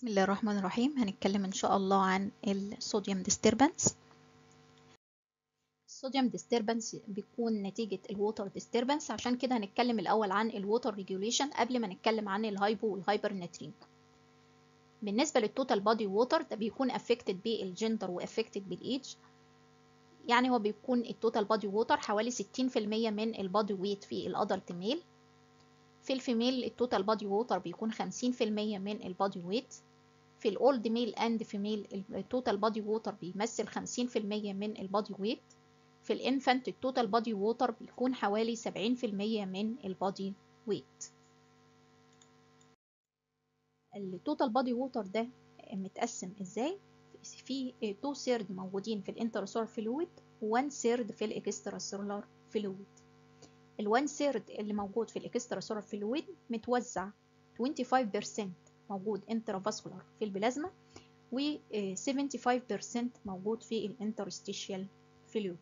بسم الله الرحمن الرحيم. هنتكلم إن شاء الله عن الصوديوم disturbance. الصوديوم disturbance بيكون نتيجة ال water disturbance. عشان كده هنتكلم الأول عن ال water regulation قبل ما نتكلم عن ال hypo وال hypernatremia بالنسبة لل total body water ده بيكون affected بال gender و affected بال age يعني هو بيكون ال total body water حوالي 60% من ال body weight في ال adult male في ال female ال total body water بيكون 50% من ال body weight في ال old male and female ال total body water بيمثل 50% من ال body weight في ال infant ال total body water بيكون حوالي 70% من ال body weight ال total body water ده متقسم إزاي؟ في 2 third موجودين في ال intracellular fluid و1 third في ال extracellular fluid ال1 third اللي موجود في ال extracellular fluid متوزع 25% موجود intravascular في البلازما و 75% موجود في ال interstitial fluid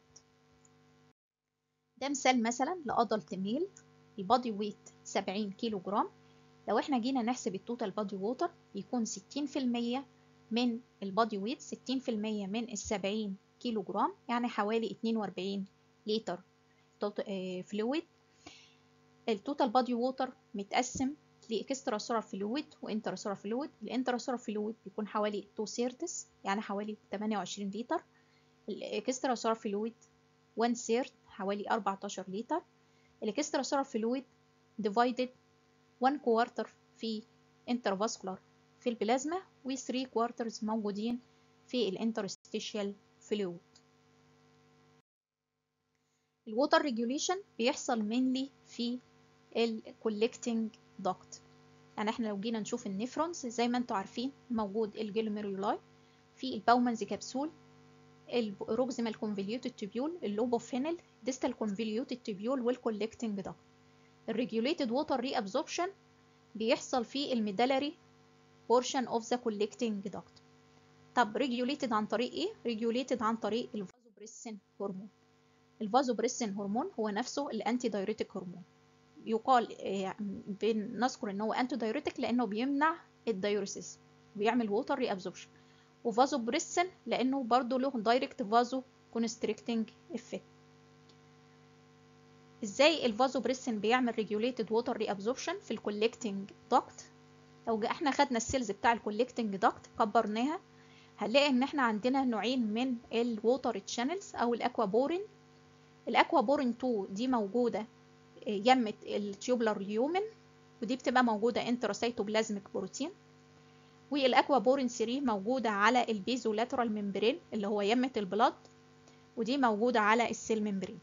ده مثال مثلا ل adult male ال body weight 70 كيلو جرام لو إحنا جينا نحسب ال total body water بيكون 60% من ال body weight 60% من ال 70 كيلو جرام يعني حوالي 42 لتر. fluid ال total body water متقسم ل extracellular fluid و intracellular fluid ال intracellular fluid بيكون حوالي 2 thirds يعني حوالي 28 لتر. ال extracellular fluid 1 third حوالي 14 لتر. ال extracellular fluid divided 1 quarter في intravascular في البلازما و 3 quarters موجودين في ال interstitial fluid ال water regulation بيحصل mainly في ال collecting duct يعني إحنا لو جينا نشوف ال nephrons زي ما أنتم عارفين موجود ال glomeruli في ال Bowman's capsule ال proximal convoluted tubule ال loop of Henle distal convoluted tubule وال collecting duct ال regulated water reabsorption بيحصل في ال medullary portion of the collecting duct. طب regulated عن طريق إيه؟ regulated عن طريق ال vasopressin hormone. ال vasopressin hormone هو نفسه ال antidiuretic hormone. يقال بنذكر إن هو antidiuretic لأنه بيمنع ال diuresis بيعمل water reabsorption و vasopressin لأنه برضه له direct vasoconstricting effect إزاي الفازوبريسين بيعمل regulated water reabsorption في ال collecting duct لو إحنا خدنا ال cells بتاع ال collecting duct كبرناها هنلاقي إن إحنا عندنا نوعين من ال water channels أو ال aquaporin ال aquaporin 2 دي موجودة يمة ال tubular lumen ودي بتبقى موجودة intracytoplasmic protein وال aquaporin 3 موجودة على ال basolateral membrane اللي هو يمة ال blood ودي موجودة على ال cell membrane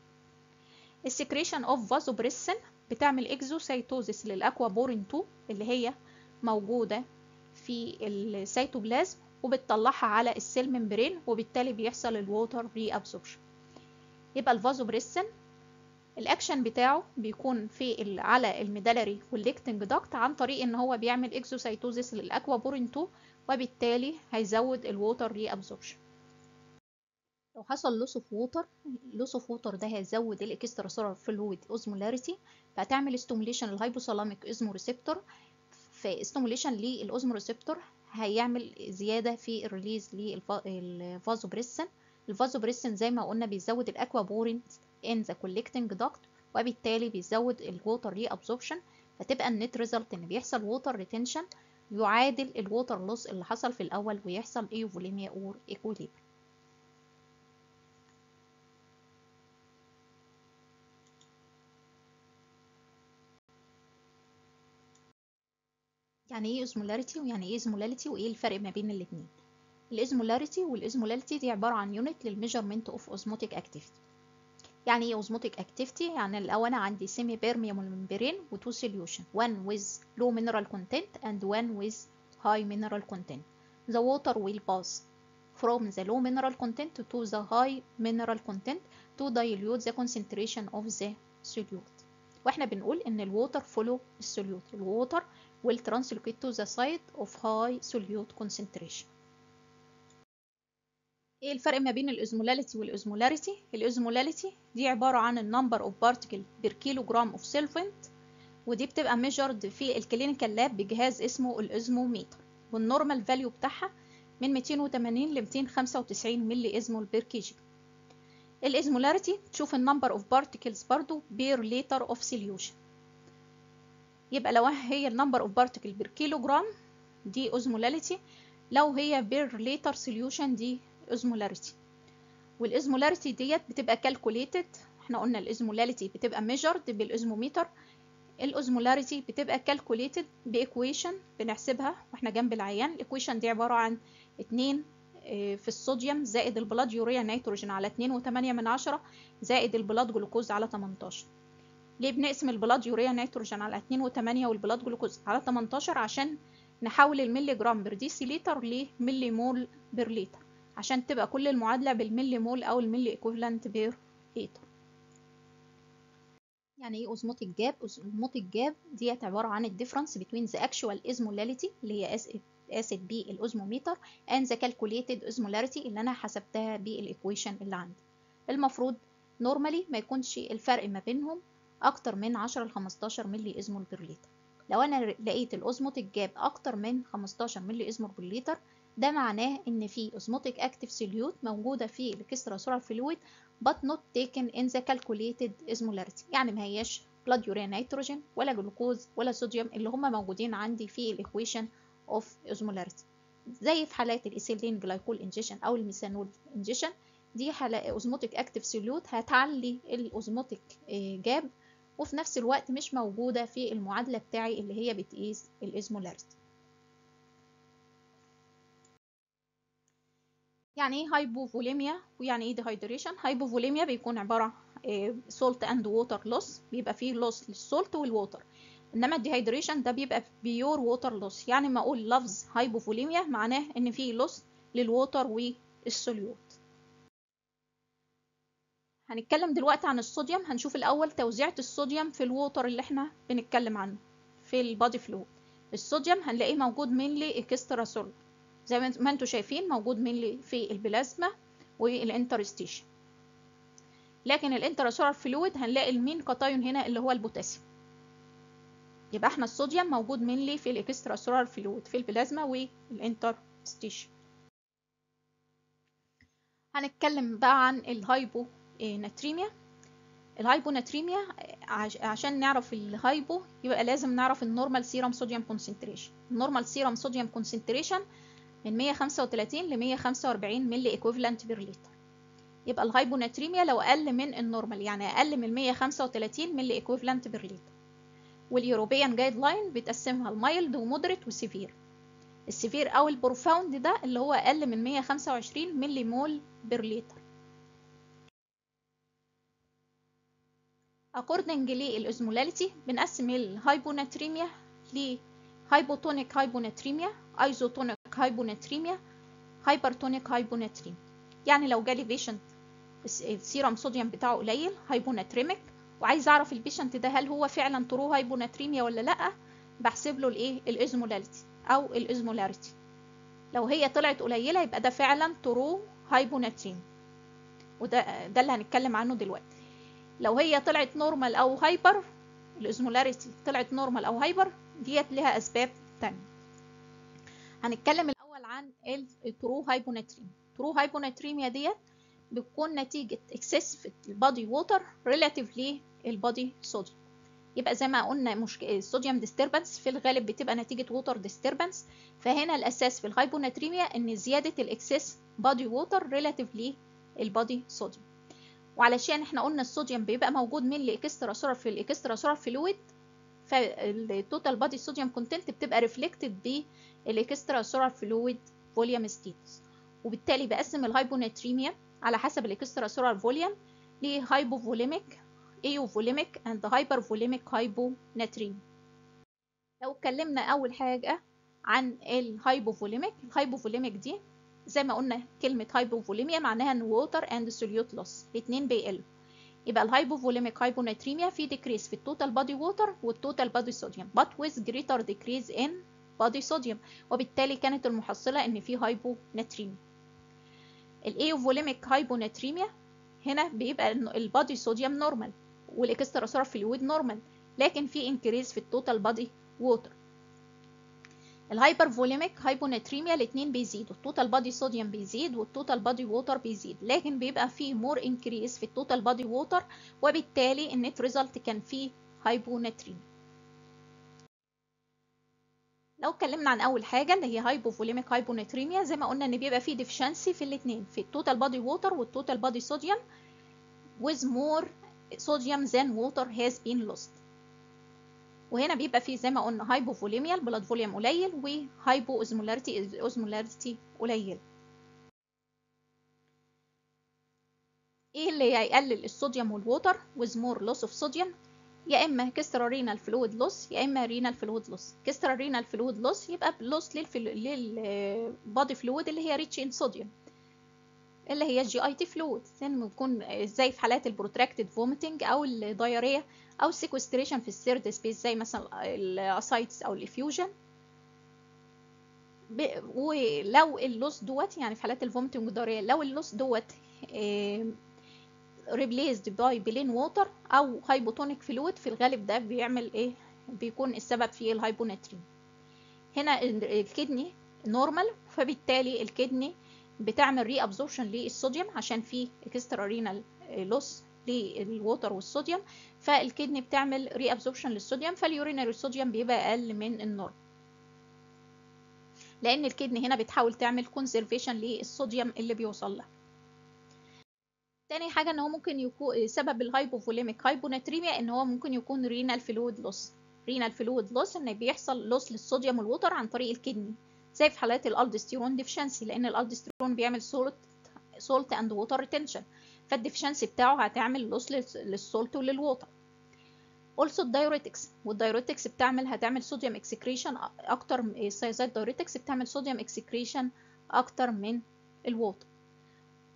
ال secretion of vasopressin بتعمل exocytosis لل aquaporin 2 اللي هي موجودة في السيتوبلازم وبتطلعها على ال cell membrane وبالتالي بيحصل ال water reabsorption يبقى ال vasopressin ال action بتاعه بيكون في على ال medullary collecting duct عن طريق ان هو بيعمل exocytosis لل aquaporin 2 وبالتالي هيزود ال water reabsorption لو حصل loss of water loss of water ده هيزود ال extracellular fluid osmolarity فهتعمل stimulation لل hypothalamic osmoreceptor في لل osmoreceptor هيعمل زيادة في ال release لل vasopressin ال vasopressin زي ما قلنا بيزود ال aquaporin in the collecting duct وبالتالي بيزود ال water reabsorption فتبقى ال net result إن بيحصل water retention يعادل ال water loss اللي حصل في الأول ويحصل euvolemia or equilibrium يعني إيه osmolarity ويعني إيه osmolality وإيه الفرق ما بين الاثنين ال osmolarity وال osmolality دي عبارة عن unit لل measurement of osmotic activity يعني إيه osmotic activity يعني لو أنا عندي semipermeable membrane و two solution one with low mineral content and one with high mineral content the water will pass from the low mineral content to the high mineral content to dilute the concentration of the solute وإحنا بنقول ان ال water follow ال solute ال water will translocate to the site of high solute concentration إيه الفرق ما بين ال osmolality وال osmolarity ال osmolality دي عبارة عن ال number of particle per kilogram of solvent ودي بتبقى measured في ال clinical lab بجهاز اسمه ال osmometer وال normal value بتاعها من 280 ل 295 milliosmole per kg ال osmolarity تشوف ال number of particles برضو per liter of solution يبقى لو هي ال number of particle per kilogram دي osmolality لو هي per liter solution دي osmolarity وال osmolarity ديت بتبقى calculated إحنا قلنا الازمولاريتي بتبقى ميجرد بالازموميتر الاوزمولاريتي بتبقى كالكوليتد بايكويشن بنحسبها وإحنا جنب العيان. ال equation دي عبارة عن 2 في الصوديوم زائد ال blood urea nitrogen على 2.8 من عشرة زائد ال blood glucose على 18 ليه بنقسم ال blood urea nitrogen على 2.8 وال blood glucose على 18 عشان نحول ال milligram per deciliter ل millimole per liter عشان تبقى كل المعادلة بالملي مول أو ال milliequivalent per liter يعني إيه osmotic gap osmotic gap ديت عبارة عن ال difference between the actual osmolality اللي هي قاست بال osmometer and the calculated osmolarity اللي أنا حسبتها بال equation اللي عندي. المفروض normally ما يكونش الفرق ما بينهم أكتر من 10 ل 15 milliosmole per liter لو أنا لقيت ال osmotic gap أكتر من 15 milliosmole per liter ده معناه إن في osmotic active solute موجودة في ال extracellular fluid but not taken in the calculated osmolarity يعني ما هياش blood urea nitrogen ولا جلوكوز ولا صوديوم اللي هم موجودين عندي في ال equation of osmolarity زي في حالات ال ethylene glycol ingestion أو ال methanol ingestion دي حالة osmotic active solute هتعلي ال osmotic gap وفي نفس الوقت مش موجودة في المعادلة بتاعي اللي هي بتقيس ال osmolarity يعني إيه hypovolemia ويعني إيه dehydration hypovolemia بيكون عبارة salt and water loss بيبقى فيه loss لل salt وال water إنما ال dehydration ده بيبقى pure water loss يعني ما أقول لفظ hypovolemia معناه إن فيه loss لل water وال solute هنتكلم دلوقتي عن الصوديوم. هنشوف الأول توزيعة الصوديوم في ال water اللي إحنا بنتكلم عنه في ال body fluid الصوديوم هنلاقيه موجود mainly extracellular زي ما أنتم شايفين موجود mainly في البلازما وال interstitium. لكن ال intracellular fluid هنلاقي ال main cation هنا اللي هو البوتاسيوم. يبقى إحنا الصوديوم موجود mainly في ال extracellular fluid في البلازما وال interstitium. هنتكلم بقى عن ال hyponatremia ال hyponatremia عشان نعرف ال hypo يبقى لازم نعرف ال normal serum sodium concentration. ال normal serum sodium concentration من 135 ل 145 milliequivalent per liter يبقى ال hyponatremia لو أقل من ال normal يعني أقل من 135 milliequivalent per liter وال European guideline بتقسمها المايلد ومودريت وسيفير السيفير أو البروفاوند ده اللي هو أقل من 125 millimole per liter according لل osmolality بنقسم ال hyponatremia ل hypotonic hyponatremia isotonic hyponatremia hypertonic hyponatremia يعني لو جالي patient ال serum sodium بتاعه قليل hyponatremic وعايز أعرف ال patient ده هل هو فعلا true hyponatremia ولا لأ بحسب له الإيه؟ ال osmolality أو ال osmolarity لو هي طلعت قليلة يبقى ده فعلا true hyponatremia وده ده اللي هنتكلم عنه دلوقتي. لو هي طلعت normal أو hyper ال osmolarity طلعت normal أو hyper ديت لها أسباب تانية. هنتكلم الأول عن ال true hyponatremia true hyponatremia ديت بتكون نتيجة excess في ال body water relative لل body sodium يبقى زي ما قلنا مشكلة الصوديوم disturbance في الغالب بتبقى نتيجة water disturbance فهنا الأساس في ال hyponatremia إن زيادة ال excess body water relative لل body sodium وعلشان إحنا قلنا الصوديوم بيبقى موجود من ال extracellular في ال extracellular fluid فال total body sodium content بتبقى reflected بال extracellular fluid volume status وبالتالي بقسم ال hyponatremia على حسب ال extracellular volume ل hypovolemic euvolemic and hypervolemic hyponatremia لو اتكلمنا أول حاجة عن ال hypovolemic ال hypovolemic دي زي ما قلنا كلمة hypovolemia معناها إن water and solute loss الاتنين بيقلوا يبقى ال hypovolemic hyponatremia في decrease في ال total body water وال total body sodium but with greater decrease in body sodium. وبالتالي كانت المحصلة إن في hyponatremia ال euvolemic hyponatremia هنا بيبقى ال body sodium normal وال extracellular fluid normal لكن في increase في ال total body water ال hypervolemic hyponatremia الاثنين بيزيدوا ال total body sodium بيزيد وال total body water بيزيد لكن بيبقى فيه more increase في ال total body water وبالتالي ال net result كان فيه hyponatremia لو اتكلمنا عن أول حاجة اللي هي hypovolemic hyponatremia زي ما قلنا إن بيبقى فيه deficiency في الاثنين في ال total body water وال total body sodium with more sodium than water has been lost. وهنا بيبقى فيه زي ما قلنا hypovolemia ال blood volume قليل و hypoosmolarity osmolarity قليل. إيه اللي هيقلل الصوديوم وال water more loss of sodium. يا إما extrarenal fluid loss يا إما renal fluid loss extrarenal fluid loss يبقى loss لل body fluid اللي هي rich in sodium اللي هي ال GIT fluid بيكون زي في حالات البروتراكتد فوميتنج أو الدايريا أو السيكوستريشن في الثيرد سبيس زي مثلا ال ascites أو ال effusion ولو ال loss دوت يعني في حالات ال vomiting وال diarrhea لو ال loss دوت replaced by plain water أو hypotonic fluid في الغالب ده بيعمل إيه؟ بيكون السبب في ال hyponatremia هنا ال kidney normal فبالتالي ال kidney بتعمل reabsorption للصوديوم عشان في extrarenal loss لل water والصوديوم فال kidney بتعمل reabsorption للصوديوم فال urinary sodium بيبقى أقل من ال normal لأن ال kidney هنا بتحاول تعمل conservation للصوديوم اللي بيوصل لها تاني حاجة إن هو ممكن يكون سبب ال hypovolemic hyponatremia إن هو ممكن يكون renal fluid loss renal fluid loss إن بيحصل loss للصوديوم وال water عن طريق ال kidney. زي في حالات ال aldosterone deficiency لأن الالدستيرون بيعمل salt salt and water retention فال deficiency بتاعه هتعمل loss لل salt ولل water also ال diuretics وال diuretics بتعمل هتعمل صوديوم excretion أكتر ال thiazide diuretics بتعمل صوديوم excretion أكتر من ال water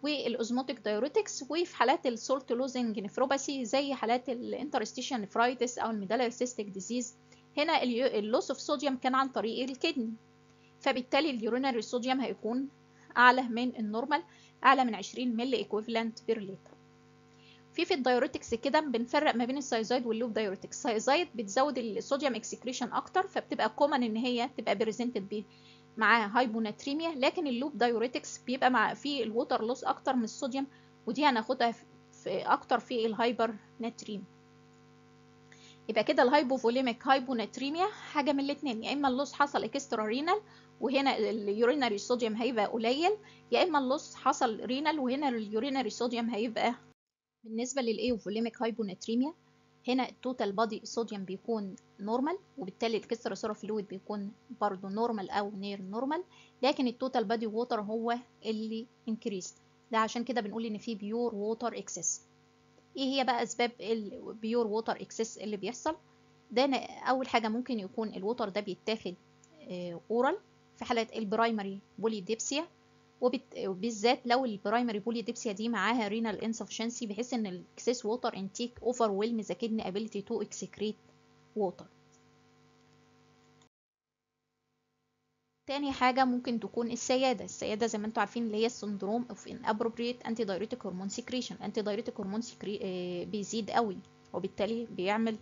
وال osmotic diuretics وفي حالات ال salt losing nephropathy زي حالات ال interstitial nephritis أو ال medullary cystic disease هنا ال loss of sodium كان عن طريق ال kidney فبالتالي ال urinary sodium هيكون أعلى من ال normal أعلى من 20 milliequivalent per liter في في ال diuretics كده بنفرق ما بين ال thiazide وال loop diuretics ال thiazide بتزود ال sodium excretion أكتر فبتبقى common إن هي تبقى presented بيه معاه hyponatremia لكن ال loop diuretics بيبقى مع فيه ال water loss أكتر من الصوديوم ودي هناخدها في أكتر في ال hypernatremia يبقى كده ال hypovolemic hyponatremia حاجة من الاثنين يا إما ال loss حصل extra renal وهنا ال urinary sodium هيبقى قليل يا إما ال loss حصل renal وهنا ال urinary sodium هيبقى بالنسبة لل euvolemic hyponatremia هنا ال total body sodium بيكون normal وبالتالي ال extracellular fluid بيكون برضو normal أو near normal لكن ال total body water هو اللي increased ده عشان كده بنقول إن في pure water excess إيه هي بقى أسباب ال pure water excess اللي بيحصل؟ ده أول حاجة ممكن يكون ال water ده بيتاخد oral في حالة ال primary polydipsia وبالذات لو ال primary polydipsia دي معاها renal insufficiency بحيث إن ال excess water intake overwhelm the kidney ability to excrete water تاني حاجة ممكن تكون ال SIADH. ال SIADH زي ما أنتم عارفين اللي هي ال syndrome inappropriate antidiuretic hormone secretion antidiuretic hormone بيزيد قوي وبالتالي بيعمل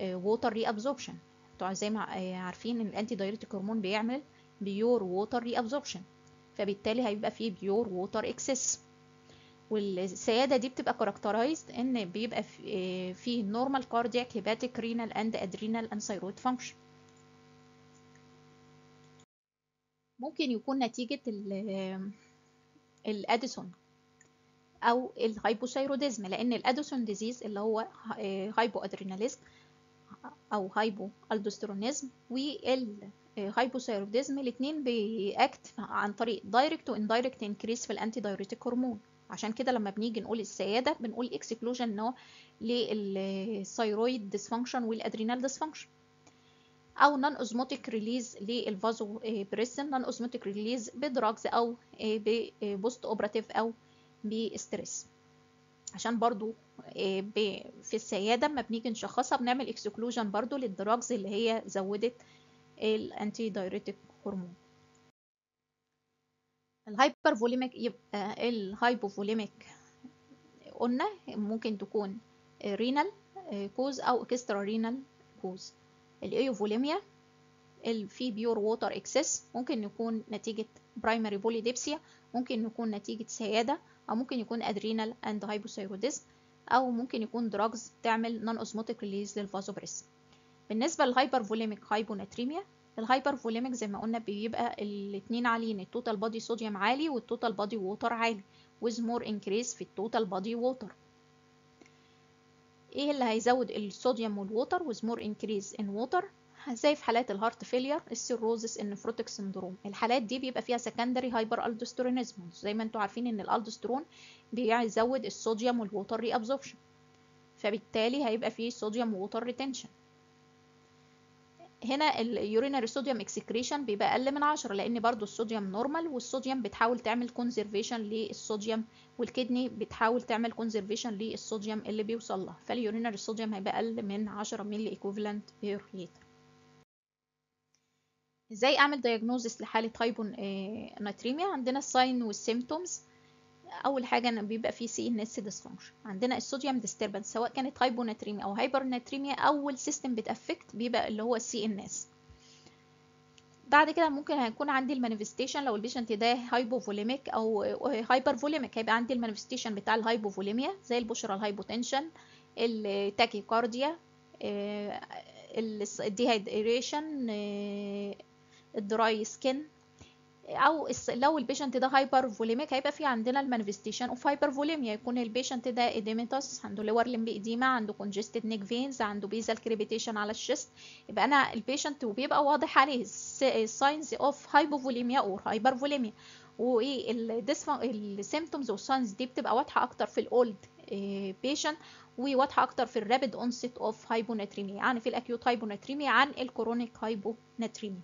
water reabsorption أنتوا زي ما عارفين إن diuretic hormone بيعمل pure reabsorption فبالتالي هيبقى فيه pure water excess وال SIADH دي بتبقى characterized إن بيبقى فيه normal cardiac hepatic renal and adrenal and thyroid function ممكن يكون نتيجة الاديسون أو ال hypothyroidism لأن ال Addison disease اللي هو hypoadrenalism أو hypoaldosteronism وال hypothyroidism الاثنين بي act عن طريق direct و indirect increase في ال antidiuretic hormone عشان كده لما بنيجي نقول ال SIADH بنقول exclusion نوع لل thyroid dysfunction وال adrenal dysfunction أو non-osmotic release لل vasopressin non-osmotic release ب drugs أو postoperative أو ب stress. عشان برضو في ال SIADH لما بنيجي نشخصها بنعمل exclusion برضو لل drugs اللي هي زودت ال antidiuretic hormone ال hypervolemic يبقى ال hypovolemic قلنا ممكن تكون renal cause أو extra renal cause ال euvolemia في pure water excess ممكن يكون نتيجة primary polydipsia ممكن يكون نتيجة SIADH أو ممكن يكون adrenal and hypothyroidism أو ممكن يكون drugs تعمل non-osmotic release لل vasopressin. بالنسبة لل hypervolemic hyponatremia ال hypervolemic زي ما قلنا بيبقى الاتنين عاليين ال total body sodium عالي وال total body water عالي with more increase في ال total body water إيه اللي هيزود الصوديوم وال water with more increase in water زي في حالات ال heart failure ال cirrhosis ال nephrotic syndrome الحالات دي بيبقى فيها secondary hyperaldosteronism زي ما أنتم عارفين إن الالدوسترون بيزود الصوديوم وال water reabsorption فبالتالي هيبقى فيه sodium water retention هنا ال urinary sodium excretion بيبقى أقل من 10 لأن برضو الصوديوم normal والصوديوم بتحاول تعمل conservation للصوديوم وال kidney بتحاول تعمل conservation للصوديوم اللي بيوصل لها فال urinary sodium هيبقى أقل من 10 milliequivalent per liter إزاي أعمل diagnosis لحالة hyponatremia عندنا ال sign وال symptoms أول حاجة إن بيبقى فيه CNS dysfunction عندنا ال sodium disturbance سواء كانت hyponatremia أو hypernatremia أول system بت affect بيبقى اللي هو ال CNS بعد كده ممكن هيكون عندي ال manifestation لو ال patient ده hypovolemic أو hypervolemic هيبقى عندي ال manifestation بتاع ال hypovolemia زي البشرة الهايبوتنشن التاكيكارديا الديهايدريشن الدراي سكين. أو لو ال patient ده hypervolemic هيبقى في عندنا ال manifestation of hypervolemia يكون ال patient ده edematous عنده lower limb edema عنده congested neck veins عنده basal crepitation على ال chest يبقى أنا ال patient وبيبقى واضح عليه ال signs of hypovolemia أو hypervolemia وإيه ال symptoms وال signs دي بتبقى واضحة أكتر في ال old patient وواضحة أكتر في ال rapid onset of hyponatremia يعني في ال acute hyponatremia عن ال chronic hyponatremia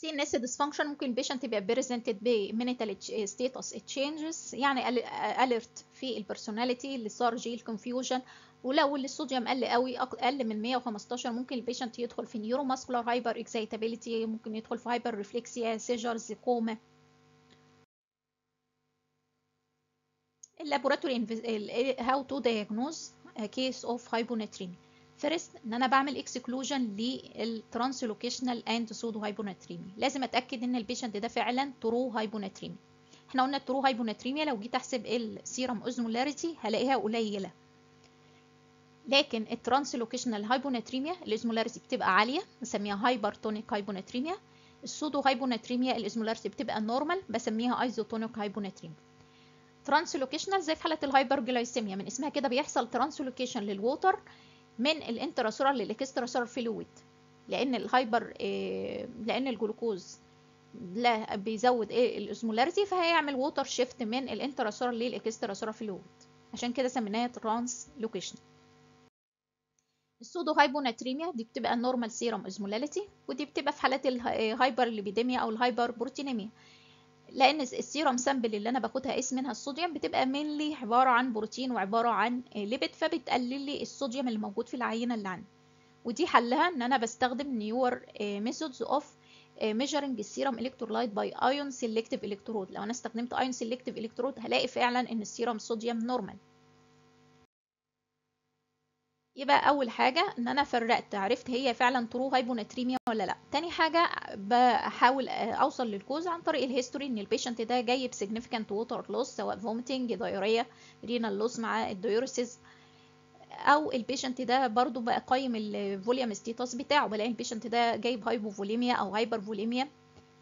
CNS dysfunction ممكن ال patient يبقى presented ب mental status changes يعني alert في ال personality ال lethargy ال confusion ولو الصوديوم قل قوي أقل من 115 ممكن ال patient يدخل في neuromuscular hyperexcitability ممكن يدخل في hyperreflexia seizures coma ال laboratory how to diagnose case of hyponatremia first إن أنا بعمل exclusion لل translocational and pseudo hyponatremia لازم أتأكد إن ال patient ده فعلا true hyponatremia إحنا قلنا ال true hyponatremia لو جيت أحسب ال serum osmolarity هلاقيها قليلة. لكن ال translocational hyponatremia ال osmolarity بتبقى عالية بسميها hypertonic hyponatremia ال pseudo hyponatremia ال osmolarity بتبقى normal بسميها isotonic hyponatremia translocational زي في حالة ال hyperglycemia من اسمها كده بيحصل translocation لل water من ال intracellular لل extracellular fluid لأن ال hyper إيه لأن الجلوكوز لا بيزود إيه ال osmolarity فهيعمل water shift من ال intracellular لل extracellular fluid. عشان كده سميناها translocation ال pseudo hyponatremia دي بتبقى ال normal serum osmolarity ودي بتبقى في حالات ال hyperlipidemia أو ال hyperproteinemia لأن ال serum sample اللي أنا باخدها أقيس منها الصوديوم بتبقى mainly عبارة عن بروتين وعبارة عن lipid فبتقلل لي الصوديوم اللي موجود في العينة اللي عندي. ودي حلها إن أنا بستخدم newer methods of measuring ال serum electrolyte by ion selective electrode لو أنا استخدمت ion selective electrode هلاقي فعلا إن ال serum sodium normal يبقى أول حاجة إن أنا فرقت عرفت هي فعلا true hyponatremia ولا لأ. تاني حاجة بحاول أوصل لل cause عن طريق ال history إن ال patient ده جاي ب significant water loss سواء vomiting diarrhea renal loss مع ال diuresis. أو ال patient ده برضو بقيم ال volume status بتاعه بلاقي ال patient ده جاي ب hypovolemia أو hypervolemia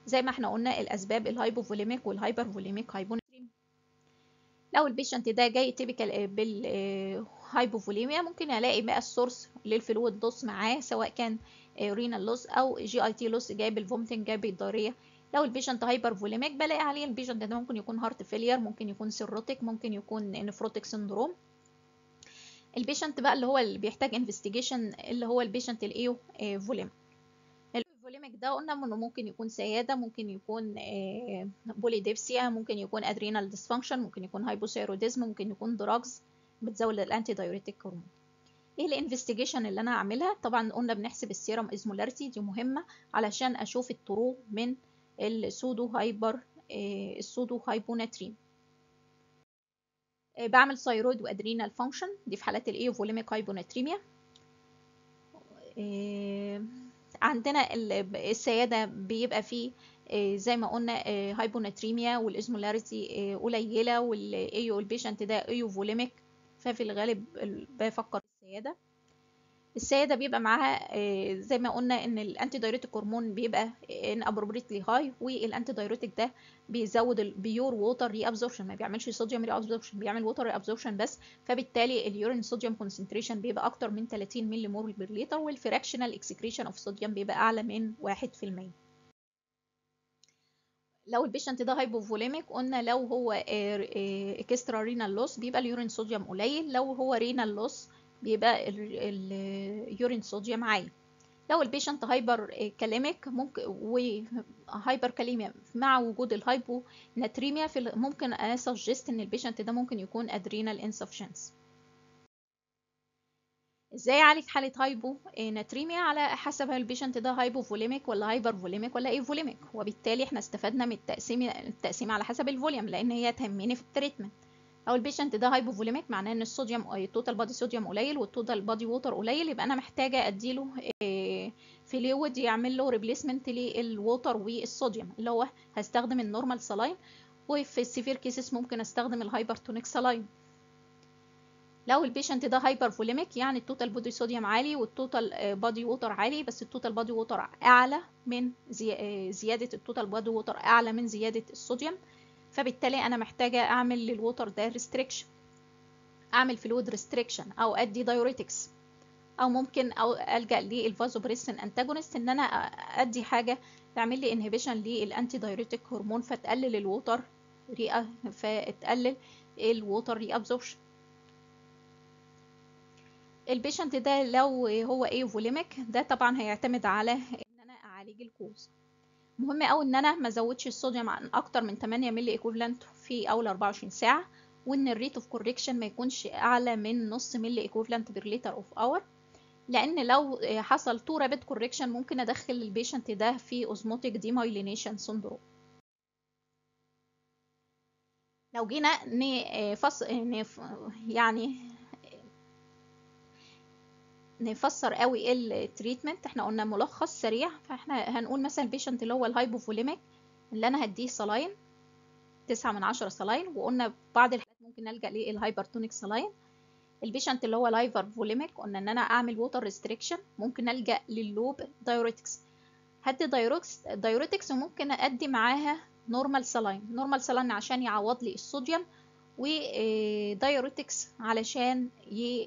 زي ما إحنا قلنا الأسباب ال hypovolemic وال hypervolemic hyponatremia لو ال patient ده جاي typical بال hypovolemia ممكن ألاقي بقى ال source لل fluid loss معاه سواء كان renal loss أو GIT loss جاي بال vomiting جاي بال diarrhea لو ال patient hypervolemic بلاقي عليه ال patient ده ممكن يكون heart failure ممكن يكون cirrhotic ممكن يكون nephrotic syndrome ال patient بقى اللي هو اللي بيحتاج investigation اللي هو ال patient ال euvolem ال volemic ده قلنا إنه ممكن يكون SIADH ممكن يكون polydipsia ممكن يكون adrenal dysfunction ممكن يكون hypothyroidism ممكن يكون drugs بتزود ال antidiuretic hormone إيه ال investigation اللي أنا اعملها طبعا قلنا بنحسب ال serum osmolarity دي مهمة علشان أشوف ال true من ال pseudo hyper ال pseudo hyponatrem بعمل thyroid و adrenal function دي في حالات ال euvolemic hyponatremia عندنا ال SIADH بيبقى فيه زي ما قلنا hyponatremia وال osmolarity قليلة وال eu ال patient ده euvolemic ففي الغالب بفكر ال SIADH. ال SIADH بيبقى معاها زي ما قلنا إن ال antidiuretic hormone بيبقى inappropriately high وال antidiuretic ده بيزود ال pure water reabsorption ما بيعملش sodium reabsorption بيعمل water reabsorption بس. فبالتالي ال urine sodium concentration بيبقى أكتر من 30 millimole per liter وال fractional excretion of sodium بيبقى أعلى من 1% لو ال patient ده hypovolemic قلنا لو هو extrarenal loss بيبقى ال urine sodium قليل لو هو renal loss بيبقى ال urine sodium عالي. لو ال patient hyperkalemic ممكن و hyperkalemia مع وجود ال hyponatremia ممكن suggest إن ال patient ده ممكن يكون adrenal insufficiency إزاي اعالج حالة hyponatremia على حسب ال patient ده hypovolemic ولا hypervolemic ولا euvolemic. وبالتالي إحنا استفدنا من التقسيم التقسيم على حسب ال volume لأن هي تهمني في ال treatment. أو ال patient ده hypovolemic معناه إن الصوديوم ال total body sodium قليل وال total body water قليل يبقى أنا محتاجة أديله fluid يعمل له replacement لل water والصوديوم اللي هو هستخدم ال normal saline وفي ال severe cases ممكن أستخدم ال hypertonic saline لو ال patient ده hypervolemic يعني ال total body sodium عالي وال total body water عالي بس ال total body water أعلى من زي زيادة ال total body water أعلى من زيادة الصوديوم فبالتالي أنا محتاجة أعمل لل water ده restriction أعمل fluid restriction أو أدي diuretics أو ممكن أو ألجأ لل vasopressin antagonist إن أنا أدي حاجة تعمل لي inhibition لل antidiuretic hormone فتقلل ال water فتقلل ال water reabsorption ال patient ده لو هو euvolemic ده طبعا هيعتمد على إن أنا أعالج ال cause. مهم قوي إن أنا ما أزودش الصوديوم عن أكتر من 8 milliequivalent في أول 24 ساعة وإن ال rate of correction ما يكونش أعلى من نص milliequivalent per liter of hour لأن لو حصل too rapid correction ممكن أدخل ال patient ده في osmotic demyelination syndrome لو جينا نفص نف... يعني نفسر قوي ال treatment إحنا قلنا ملخص سريع فاحنا هنقول مثلا ال patient اللي هو ال hypovolemic اللي أنا هديه saline تسعة من عشرة saline وقلنا بعض الحالات ممكن نلجأ لل hypertonic saline ال patient اللي هو ال hypervolemic قلنا إن أنا أعمل water restriction ممكن ألجأ لل loop diuretics هدي diuretics diuretics وممكن أدي معاها normal saline normal saline عشان يعوض لي الصوديوم و diuretics علشان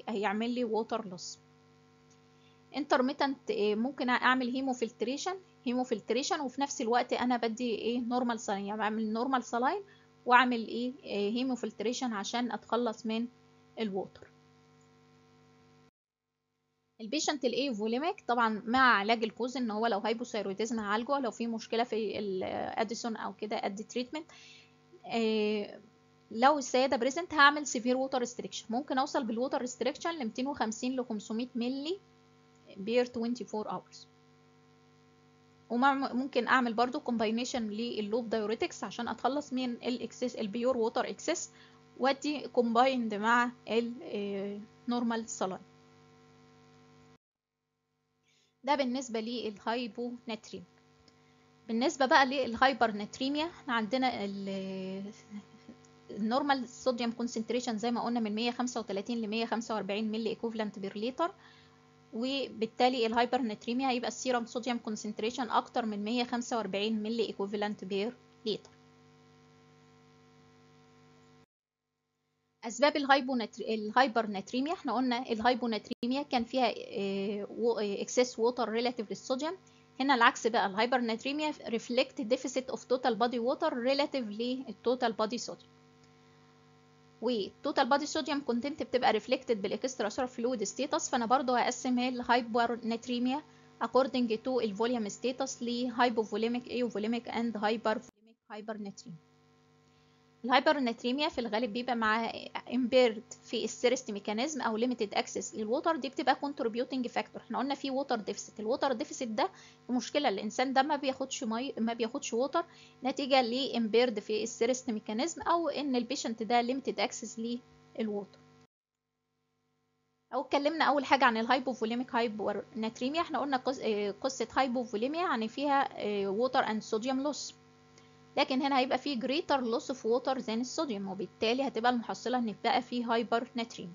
يعمل لي water loss intermittent ممكن أعمل hemofiltration hemofiltration وفي نفس الوقت أنا بدي إيه normal saline يعني بعمل normal saline وأعمل إيه hemofiltration عشان أتخلص من ال water ال patient الإيه volemic طبعا مع علاج ال cause إن هو لو hypothyroidism هعالجه لو في مشكلة في الاديسون أو كده ادي treatment إيه لو ال SIADH present هعمل severe water restriction ممكن أوصل بال water restriction ل 250 ل 500 مللي per 24 hours. وممكن أعمل برضو combination لل loop diuretics عشان أتخلص من ال excess ال pure water excess وأدي combined مع ال normal saline ده بالنسبة لل hyponatremia بالنسبة بقى لل hypernatremia إحنا عندنا ال normal sodium concentration زي ما قلنا من 135 ل 145 milliequivalent per liter وبالتالي ال hypernatremia هيبقى ال serum sodium concentration أكتر من 145 milliequivalent per liter أسباب ال hypernatremia إحنا قلنا ال hyponatremia كان فيها excess water relative للصوديوم هنا العكس بقى ال hypernatremia reflect deficit of total body water relative لل total body sodium وال total body sodium content بتبقى reflected بال extracellular fluid status فأنا برضو هقسم ال hypernatremia according to ال volume status ل hypovolemic euvolemic and hypervolemic hypernatremia ال hypernatremia في الغالب بيبقى مع impaired في ال thirst mechanism أو limited access لل water دي بتبقى contributing factor إحنا قلنا في water deficit ال water deficit ده مشكلة. الإنسان ده ما بياخدش مي ما بياخدش water نتيجة ل impaired في ال thirst mechanism أو إن ال patient ده limited access لل water أو اتكلمنا أول حاجة عن ال hypovolemic hypernatremia إحنا قلنا قصة hypovolemia يعني فيها water and sodium loss لكن هنا هيبقى فيه greater loss of water than الصوديوم وبالتالي هتبقى المحصلة إن بقى فيه hypernatremia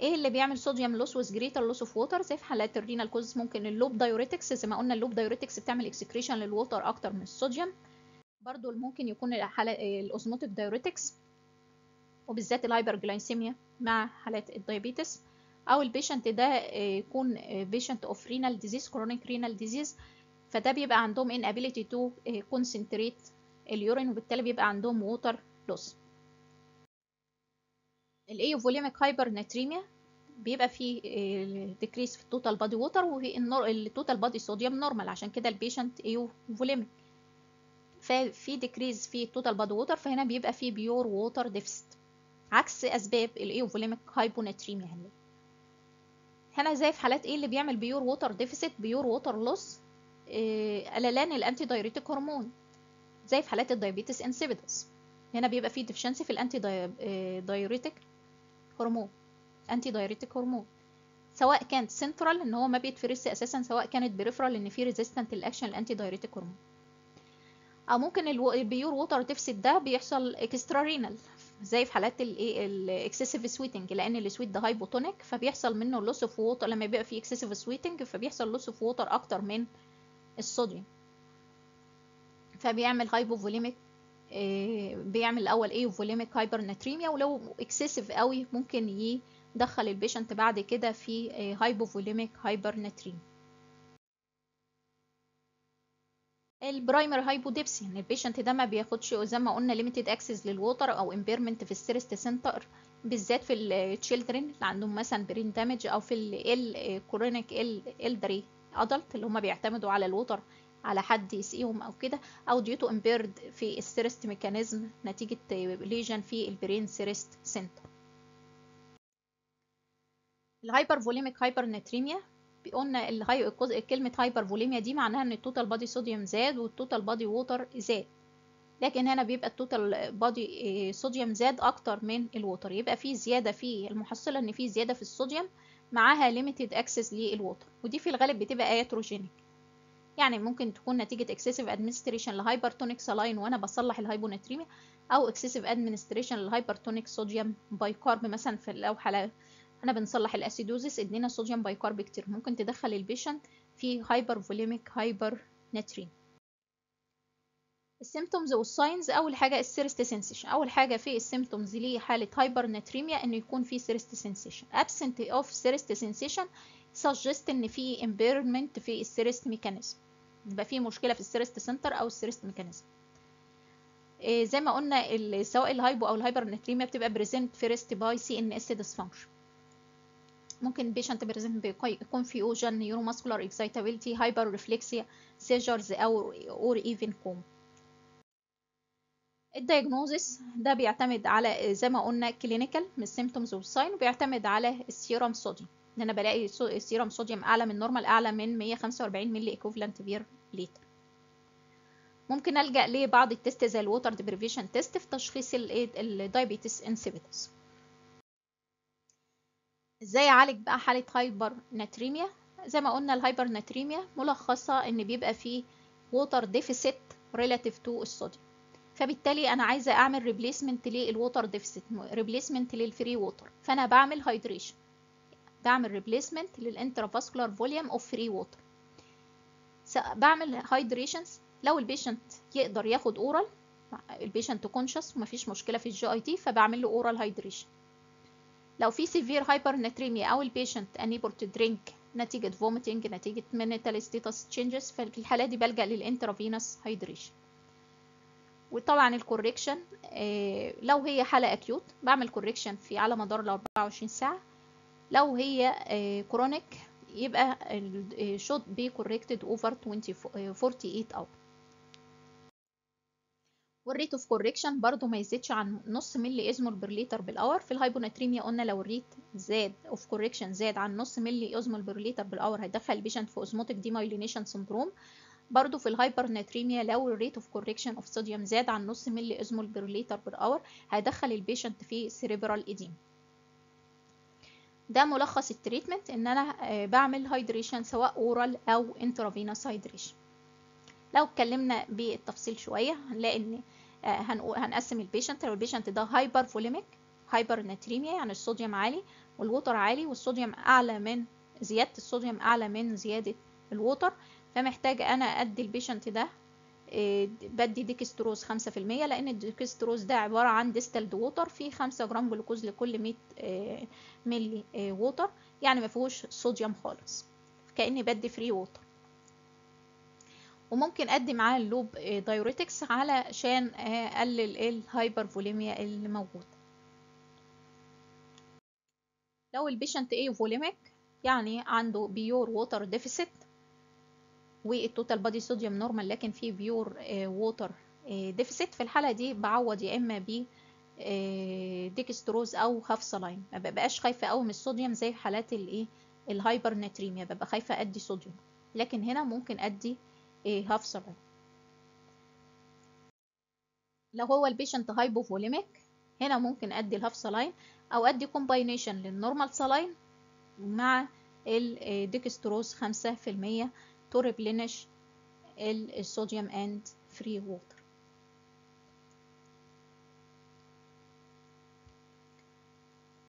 إيه اللي بيعمل sodium loss with greater loss of water زي في حالات ال renal cause ممكن ال loop diuretics زي ما قلنا ال loop diuretics بتعمل excretion لل water أكتر من الصوديوم برضو ممكن يكون ال osmotic diuretics وبالذات ال hyperglycemia مع حالات ال diabetes. أو ال patient ده يكون patient of renal disease chronic renal disease فده بيبقى عندهم inability to concentrate ال urine وبالتالي بيبقى عندهم water loss. ال euvolemic hypernatremia بيبقى فيه decrease في ال total body water ال total body sodium normal عشان كده ال patient euvolemic ففي decrease في ال total body water فهنا بيبقى فيه pure water deficit عكس أسباب ال euvolemic hyponatremia هنا. زي في حالات إيه اللي بيعمل pure water deficit pure water loss قللان ال antidiuretic hormone زي في حالات ال diabetes insipidus. هنا بيبقى فيه deficiency في ال antidiuretic hormone antidiuretic hormone سواء كانت سنترال إن هو ما بيتفرز أساسا سواء كانت peripheral إن في resistant ال action ال antidiuretic hormone أو ممكن ال pure water deficit ده بيحصل extrarenal زي في حالات ال excessive sweating لأن ال sweat ده hypotonic فبيحصل منه loss of water لما بيبقى فيه excessive sweating فبيحصل loss of water أكتر من الصوديوم. فبيعمل hypovolemic بيعمل الأول euvolemic hypernatremia ولو excessive قوي ممكن يدخل ال patient بعد كده في hypovolemic hypernatremia ال primary hypodipsia ان ال patient ده ما بياخدش زي ما قلنا limited access لل water أو impairment في ال thirst center بالذات في ال children اللي عندهم مثلا brain damage أو في ال chronic elderly adult اللي هم بيعتمدوا على ال water على حد يسقيهم أو كده. أو due to impaired في ال thirst mechanism نتيجة lesion في ال brain thirst center ال hypervolemic hypernatremia قلنا ال hy كلمة hypervolemia دي معناها إن ال total body sodium زاد وال total body water زاد. لكن هنا بيبقى ال total body sodium زاد أكتر من ال water يبقى في زيادة في المحصلة إن في زيادة في الصوديوم معاها limited access لل water ودي في الغالب بتبقى iatrogenic يعني ممكن تكون نتيجة excessive administration ل hypertonic saline وأنا بصلح ال hyponatremia أو excessive administration ل hypertonic sodium bicarb مثلا في لو أنا بنصلح ال acidosis إدينا sodium bicarb كتير. ممكن تدخل ال patient في hypervolemic hypernatremia ال symptoms وال signs أول حاجة السيرست سensation أول حاجة في ال symptoms لحاله hypernatremia إنه يكون في سيرست سensation absent of سيرست sensation suggest إن في impairment في ال thirst mechanism يبقى في مشكلة في ال thirst center أو ال thirst mechanism زي ما قلنا سواء ال hypo أو ال hypernatremia بتبقى present first by CNS dysfunction ممكن ال patient present ب confusion neuromuscular excitability hyperreflexia seizures أو or even coma ال diagnosis ده بيعتمد على زي ما قلنا clinical من ال symptoms وال sign وبيعتمد على ال serum sodium إن أنا بلاقي ال serum sodium أعلى من normal أعلى من 145 milliequivalent per liter ممكن ألجأ لبعض ال test زي ال water deprivation test في تشخيص ال diabetes insipidus إزاي أعالج بقى حالة hypernatremia زي ما قلنا ال hypernatremia ملخصة إن بيبقى فيه water deficit relative to ال sodium فبالتالي أنا عايزة أعمل replacement لل water deficit replacement لل free water فأنا بعمل hydration بعمل replacement لل intravascular volume of free water بعمل hydration لو ال patient يقدر ياخد oral ال patient conscious ومفيش مشكلة في ال GIT فبعمل له oral hydration لو في severe hypernatremia أو البيشنت انيبل تو درينك نتيجة vomiting نتيجة mental status changes ففي الحاله دي بلجأ لل intravenous hydration وطبعا ال correction لو هي حالة acute بعمل correction في على مدار ال 24 ساعة. لو هي chronic يبقى should be corrected over 20 48 hour وال rate of correction برضو ما يزيدش عن نص milliosmole per liter بال hour في ال hyponatremia قلنا لو ال rate زاد of correction زاد عن نص milliosmole per liter بال hour هيدخل ال patient في osmotic demyelination syndrome برضو في ال hypernatremia لو ال rate of correction of sodium زاد عن نص milliosmole per liter per hour هيدخل ال patient في cerebral edema ده ملخص ال treatment إن أنا آه، بعمل hydration سواء oral أو intravenous hydration لو اتكلمنا بالتفصيل شوية هنلاقي إن آه، هنقسم ال patient لو ال patient ده hypervolemic hypernatremia يعني الصوديوم عالي وال water عالي والصوديوم أعلى من زيادة الصوديوم أعلى من زيادة ال water فمحتاج أنا أدي ال patient ده آه، بدي ديكستروز 5% لأن الديكستروز ده عبارة عن distilled water فيه 5 جرام جلوكوز لكل 100 آه، ملي water يعني ما فيهوش صوديوم خالص كأني بدي free water وممكن أدي معاه ال loop diuretics علشان أقلل ال hypervolemia اللي موجود لو ال patient euvolemic يعني عنده pure water deficit وال total body sodium normal لكن في pure water deficit في الحالة دي بعوض يا إما ب ديكستروز أو half saline ما ببقاش خايفة قوي من الصوديوم زي حالات الايه ال hypernatremia ببقى خايفة أدي صوديوم. لكن هنا ممكن أدي half saline لو هو ال patient hypovolemic هنا ممكن أدي ال half saline أو أدي combination لل normal saline مع الديكستروز 5% to replenish ال sodium and free water